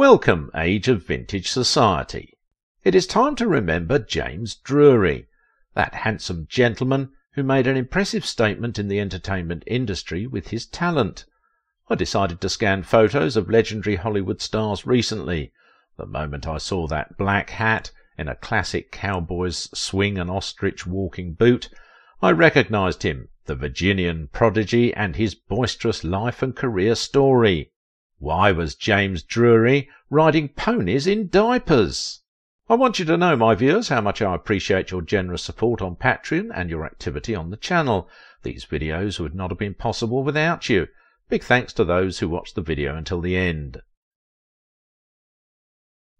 Welcome, age of vintage society. It is time to remember James Drury, that handsome gentleman who made an impressive statement in the entertainment industry with his talent. I decided to scan photos of legendary Hollywood stars recently. The moment I saw that black hat in a classic cowboy's swing and ostrich walking boot, I recognized him, the Virginian prodigy, and his boisterous life and career story. Why was James Drury riding ponies in diapers? I want you to know, my viewers, how much I appreciate your generous support on Patreon and your activity on the channel. These videos would not have been possible without you. Big thanks to those who watched the video until the end.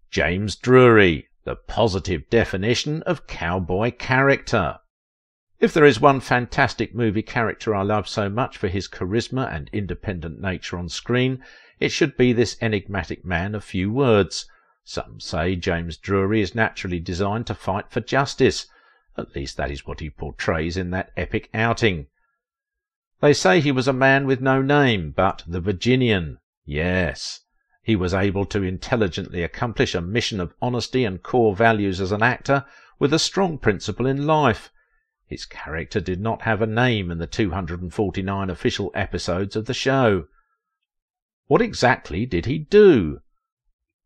James Drury, the positive definition of cowboy character. If there is one fantastic movie character I love so much for his charisma and independent nature on screen, it should be this enigmatic man of few words. Some say James Drury is naturally designed to fight for justice. At least that is what he portrays in that epic outing. They say he was a man with no name, but the Virginian. Yes, he was able to intelligently accomplish a mission of honesty and core values as an actor with a strong principle in life. His character did not have a name in the 249 official episodes of the show. What exactly did he do?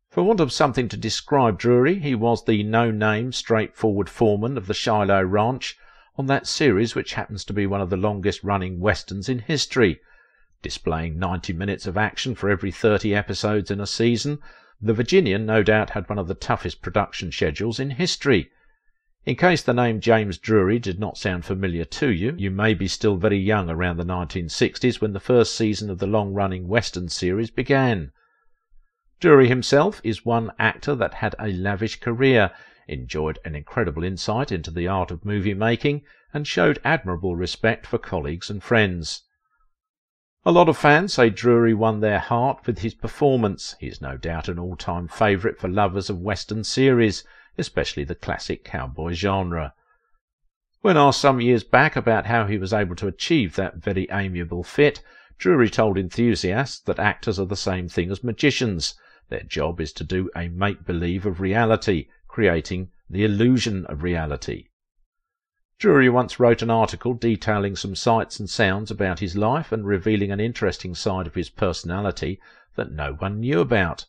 For want of something to describe Drury, he was the no-name, straightforward foreman of the Shiloh Ranch on that series which happens to be one of the longest-running westerns in history. Displaying ninety minutes of action for every thirty episodes in a season, The Virginian no doubt had one of the toughest production schedules in history. In case the name James Drury did not sound familiar to you, you may be still very young around the 1960s when the first season of the long-running Western series began. Drury himself is one actor that had a lavish career, enjoyed an incredible insight into the art of movie making, and showed admirable respect for colleagues and friends. A lot of fans say Drury won their heart with his performance. He is no doubt an all-time favourite for lovers of Western series, especially the classic cowboy genre. When asked some years back about how he was able to achieve that very amiable fit, Drury told enthusiasts that actors are the same thing as magicians. Their job is to do a make-believe of reality, creating the illusion of reality. Drury once wrote an article detailing some sights and sounds about his life and revealing an interesting side of his personality that no one knew about.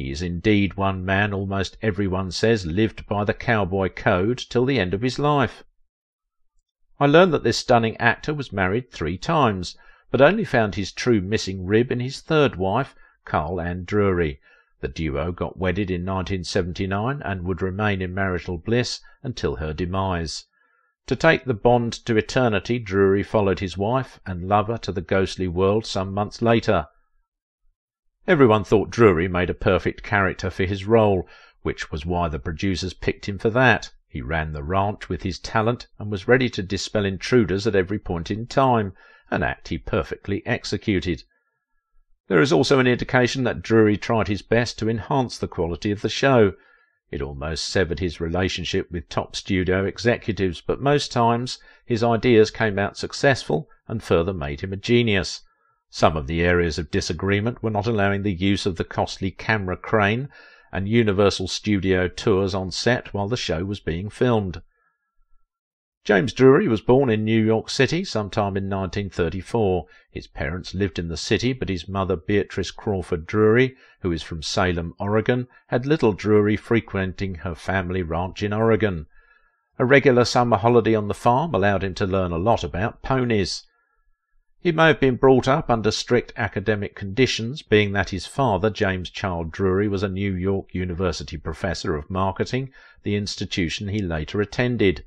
He is indeed one man almost everyone says lived by the cowboy code till the end of his life. I learned that this stunning actor was married three times, but only found his true missing rib in his third wife, Carol Ann Drury. The duo got wedded in 1979 and would remain in marital bliss until her demise. To take the bond to eternity, Drury followed his wife and lover to the ghostly world some months later. Everyone thought Drury made a perfect character for his role, which was why the producers picked him for that. He ran the ranch with his talent and was ready to dispel intruders at every point in time, an act he perfectly executed. There is also an indication that Drury tried his best to enhance the quality of the show. It almost severed his relationship with top studio executives, but most times his ideas came out successful and further made him a genius. Some of the areas of disagreement were not allowing the use of the costly camera crane and Universal Studio tours on set while the show was being filmed. James Drury was born in New York City sometime in 1934. His parents lived in the city, but his mother, Beatrice Crawford Drury, who is from Salem, Oregon, had little Drury frequenting her family ranch in Oregon. A regular summer holiday on the farm allowed him to learn a lot about ponies. He may have been brought up under strict academic conditions, being that his father, James Child Drury, was a New York University professor of marketing, the institution he later attended.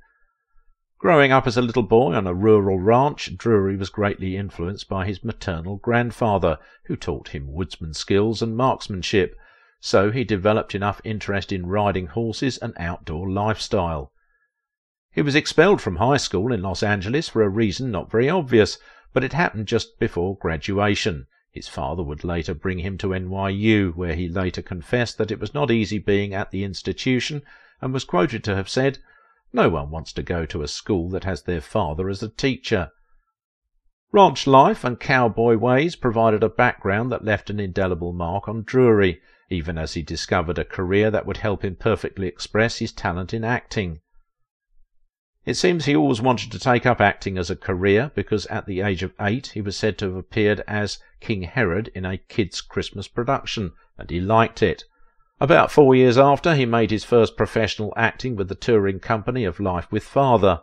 Growing up as a little boy on a rural ranch, Drury was greatly influenced by his maternal grandfather, who taught him woodsman skills and marksmanship, so he developed enough interest in riding horses and outdoor lifestyle. He was expelled from high school in Los Angeles for a reason not very obvious, but it happened just before graduation. His father would later bring him to NYU, where he later confessed that it was not easy being at the institution and was quoted to have said, No one wants to go to a school that has their father as a teacher. Ranch life and cowboy ways provided a background that left an indelible mark on Drury. even as he discovered a career that would help him perfectly express his talent in acting. It seems he always wanted to take up acting as a career because at the age of eight he was said to have appeared as King Herod in a kids' Christmas production, and he liked it. About four years after, he made his first professional acting with the touring company of Life with Father.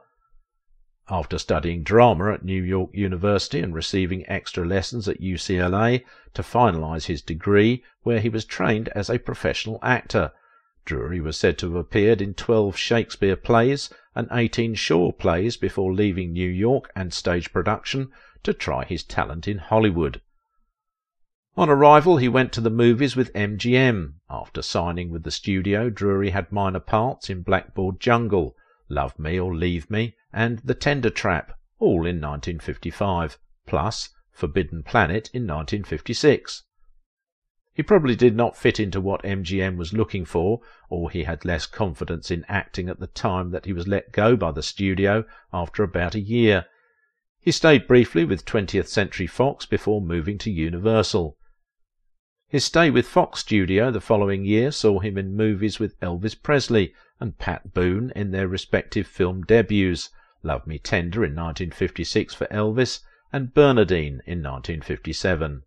After studying drama at New York University and receiving extra lessons at UCLA to finalize his degree, where he was trained as a professional actor, Drury was said to have appeared in 12 Shakespeare plays and 18 Shaw plays before leaving New York and stage production to try his talent in Hollywood. On arrival, he went to the movies with MGM. After signing with the studio, Drury had minor parts in Blackboard Jungle, Love Me or Leave Me, and The Tender Trap, all in 1955, plus Forbidden Planet in 1956. He probably did not fit into what MGM was looking for, or he had less confidence in acting at the time that he was let go by the studio after about a year. He stayed briefly with 20th Century Fox before moving to Universal. His stay with Fox Studio the following year saw him in movies with Elvis Presley and Pat Boone in their respective film debuts, Love Me Tender in 1956 for Elvis and Bernardine in 1957.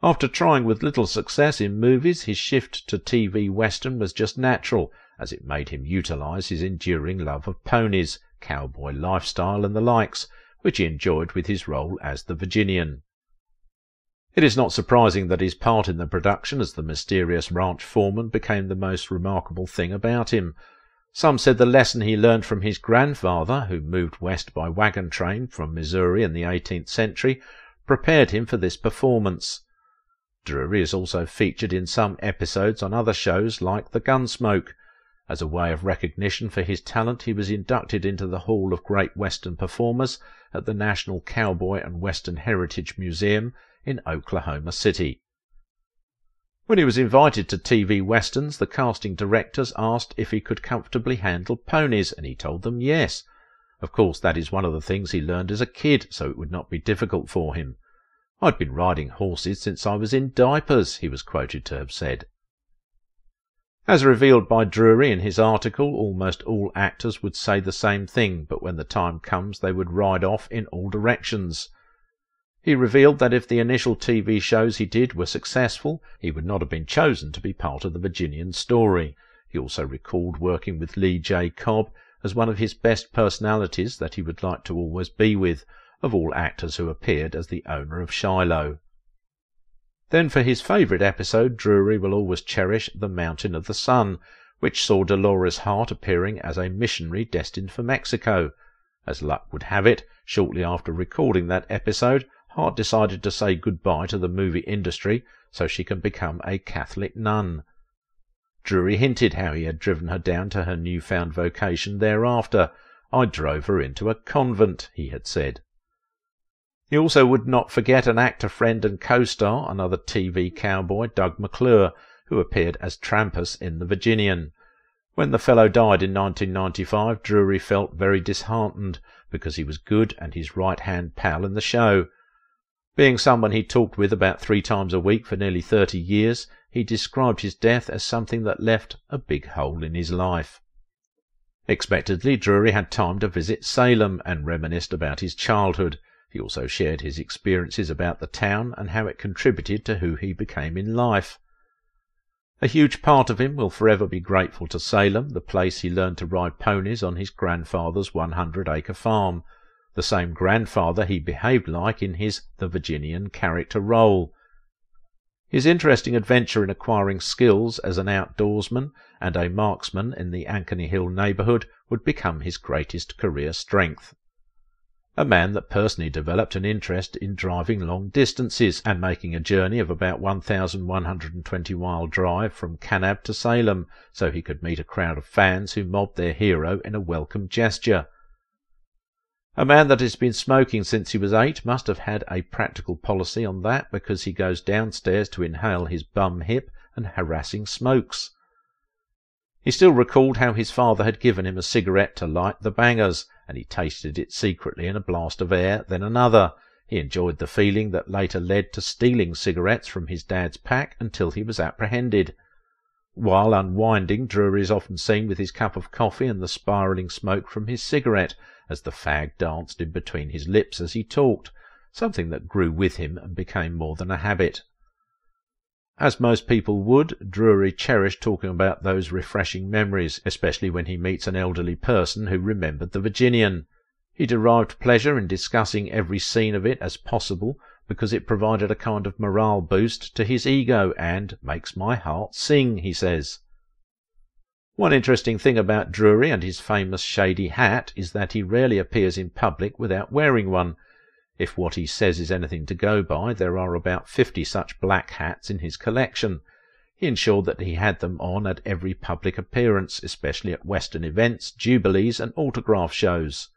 After trying with little success in movies, his shift to TV western was just natural, as it made him utilize his enduring love of ponies, cowboy lifestyle, and the likes, which he enjoyed with his role as the Virginian. It is not surprising that his part in the production as the mysterious ranch foreman became the most remarkable thing about him. Some said the lesson he learned from his grandfather, who moved west by wagon train from Missouri in the 18th century, prepared him for this performance. Drury is also featured in some episodes on other shows like The Gunsmoke. As a way of recognition for his talent, he was inducted into the Hall of Great Western Performers at the National Cowboy and Western Heritage Museum in Oklahoma City. When he was invited to TV westerns, the casting directors asked if he could comfortably handle ponies, and he told them yes. Of course, that is one of the things he learned as a kid, so it would not be difficult for him. I'd been riding horses since I was in diapers, he was quoted to have said. As revealed by Drury in his article, almost all actors would say the same thing, but when the time comes they would ride off in all directions. He revealed that if the initial TV shows he did were successful, he would not have been chosen to be part of the Virginian story. He also recalled working with Lee J. Cobb as one of his best personalities that he would like to always be with, of all actors who appeared as the owner of Shiloh. Then for his favourite episode, Drury will always cherish The Mountain of the Sun, which saw Dolores Hart appearing as a missionary destined for Mexico. As luck would have it, shortly after recording that episode, Hart decided to say goodbye to the movie industry so she can become a Catholic nun. Drury hinted how he had driven her down to her new-found vocation thereafter. I drove her into a convent, he had said. He also would not forget an actor friend and co-star, another TV cowboy, Doug McClure, who appeared as Trampas in The Virginian. When the fellow died in 1995, Drury felt very disheartened because he was good and his right-hand pal in the show. Being someone he talked with about three times a week for nearly thirty years, he described his death as something that left a big hole in his life. Expectedly, Drury had time to visit Salem and reminisced about his childhood. He also shared his experiences about the town and how it contributed to who he became in life. A huge part of him will forever be grateful to Salem, the place he learned to ride ponies on his grandfather's 100 acre farm the same grandfather he behaved like in his The Virginian character role. His interesting adventure in acquiring skills as an outdoorsman and a marksman in the Ankeny Hill neighborhood would become his greatest career strength. A man that personally developed an interest in driving long distances and making a journey of about 1,120 mile drive from Kanab to Salem so he could meet a crowd of fans who mobbed their hero in a welcome gesture a man that has been smoking since he was eight must have had a practical policy on that because he goes downstairs to inhale his bum hip and harassing smokes. He still recalled how his father had given him a cigarette to light the bangers, and he tasted it secretly in a blast of air, then another. He enjoyed the feeling that later led to stealing cigarettes from his dad's pack until he was apprehended. While unwinding, Drury is often seen with his cup of coffee and the spiralling smoke from his cigarette, as the fag danced in between his lips as he talked, something that grew with him and became more than a habit. As most people would, Drury cherished talking about those refreshing memories, especially when he meets an elderly person who remembered the Virginian. He derived pleasure in discussing every scene of it as possible because it provided a kind of morale boost to his ego and makes my heart sing, he says. One interesting thing about Drury and his famous shady hat is that he rarely appears in public without wearing one, if what he says is anything to go by, there are about fifty such black hats in his collection. He ensured that he had them on at every public appearance, especially at Western events, jubilees, and autograph shows.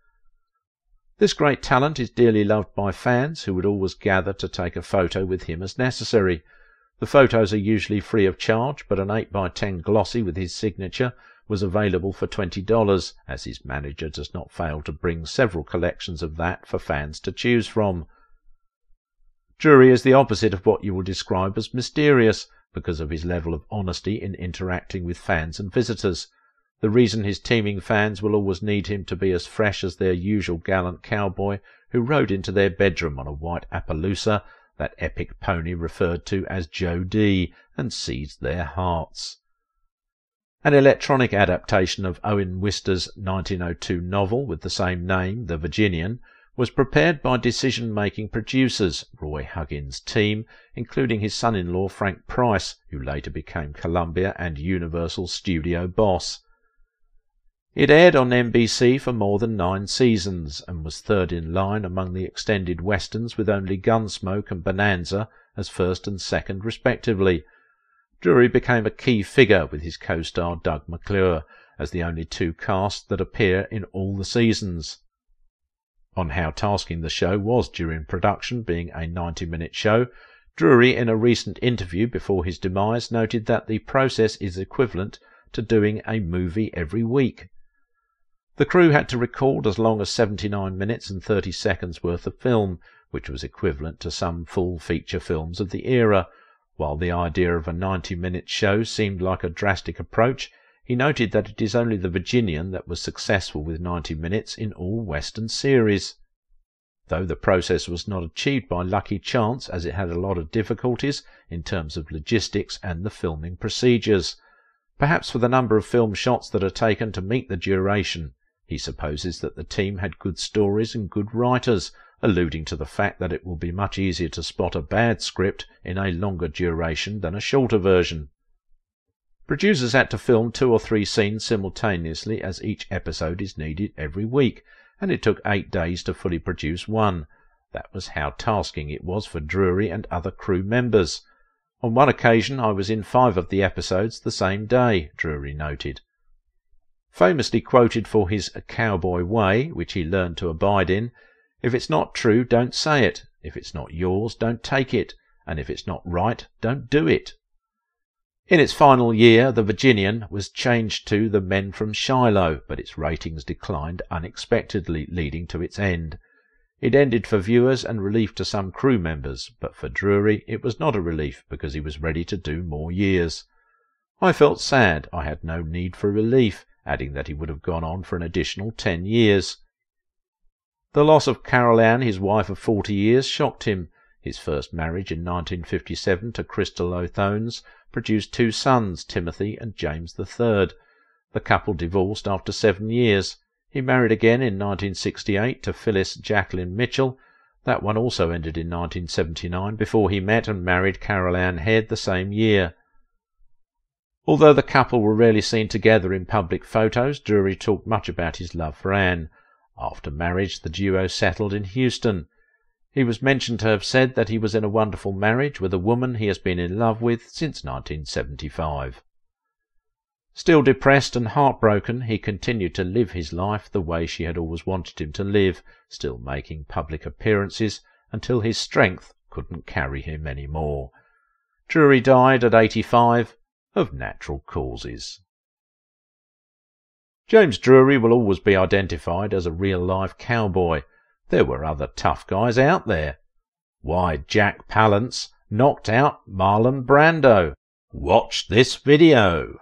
This great talent is dearly loved by fans who would always gather to take a photo with him as necessary. The photos are usually free of charge, but an 8x10 glossy with his signature was available for $20, as his manager does not fail to bring several collections of that for fans to choose from. Drury is the opposite of what you will describe as mysterious, because of his level of honesty in interacting with fans and visitors. The reason his teeming fans will always need him to be as fresh as their usual gallant cowboy who rode into their bedroom on a white Appaloosa, that epic pony referred to as Joe D, and seized their hearts. An electronic adaptation of Owen Wister's 1902 novel with the same name, The Virginian, was prepared by decision-making producers Roy Huggins' team, including his son-in-law Frank Price, who later became Columbia and Universal studio boss. It aired on NBC for more than nine seasons and was third in line among the extended westerns with only Gunsmoke and Bonanza as first and second respectively, Drury became a key figure with his co-star Doug McClure as the only two cast that appear in all the seasons. On how tasking the show was during production, being a 90 minute show, Drury, in a recent interview before his demise, noted that the process is equivalent to doing a movie every week. The crew had to record as long as 79 minutes and 30 seconds worth of film, which was equivalent to some full feature films of the era, while the idea of a 90 minute show seemed like a drastic approach, he noted that it is only the Virginian that was successful with 90 minutes in all Western series. Though the process was not achieved by lucky chance, as it had a lot of difficulties in terms of logistics and the filming procedures. Perhaps for the number of film shots that are taken to meet the duration. He supposes that the team had good stories and good writers, alluding to the fact that it will be much easier to spot a bad script in a longer duration than a shorter version. Producers had to film two or three scenes simultaneously as each episode is needed every week, and it took eight days to fully produce one. That was how tasking it was for Drury and other crew members. On one occasion I was in five of the episodes the same day, Drury noted. Famously quoted for his cowboy way, which he learned to abide in, if it's not true, don't say it. If it's not yours, don't take it. And if it's not right, don't do it. In its final year, The Virginian was changed to The Men from Shiloh, but its ratings declined unexpectedly, leading to its end. It ended for viewers and relief to some crew members, but for Drury it was not a relief because he was ready to do more years. I felt sad I had no need for relief, adding that he would have gone on for an additional ten years. The loss of Carol Ann, his wife of forty years, shocked him. His first marriage in 1957 to Crystal Othones produced two sons, Timothy and James III. The couple divorced after seven years. He married again in 1968 to Phyllis Jacqueline Mitchell. That one also ended in 1979 before he met and married Carol Ann Head the same year. Although the couple were rarely seen together in public photos, Drury talked much about his love for Ann. After marriage, the duo settled in Houston. He was mentioned to have said that he was in a wonderful marriage with a woman he has been in love with since 1975. Still depressed and heartbroken, he continued to live his life the way she had always wanted him to live, still making public appearances until his strength couldn't carry him any more. Drury died at 85 of natural causes. James Drury will always be identified as a real life cowboy. There were other tough guys out there. why Jack Palance knocked out Marlon Brando. Watch this video.